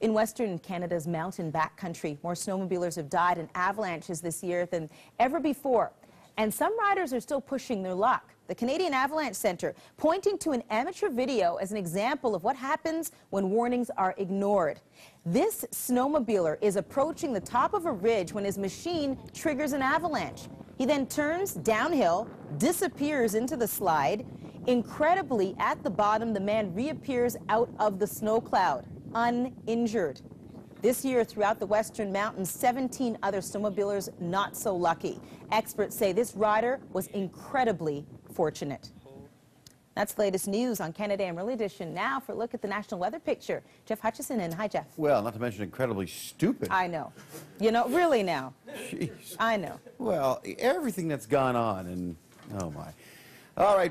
In western Canada's mountain backcountry, more snowmobilers have died in avalanches this year than ever before. And some riders are still pushing their luck. The Canadian Avalanche Centre pointing to an amateur video as an example of what happens when warnings are ignored. This snowmobiler is approaching the top of a ridge when his machine triggers an avalanche. He then turns downhill, disappears into the slide. Incredibly, at the bottom, the man reappears out of the snow cloud, uninjured. This year, throughout the western mountains, 17 other snowmobilers not so lucky. Experts say this rider was incredibly fortunate. That's the latest news on Canada Early Edition. Now for a look at the national weather picture. Jeff Hutchison and hi, Jeff. Well, not to mention incredibly stupid. I know. You know, really now. Jeez. I know. Well, everything that's gone on, and oh my. All right.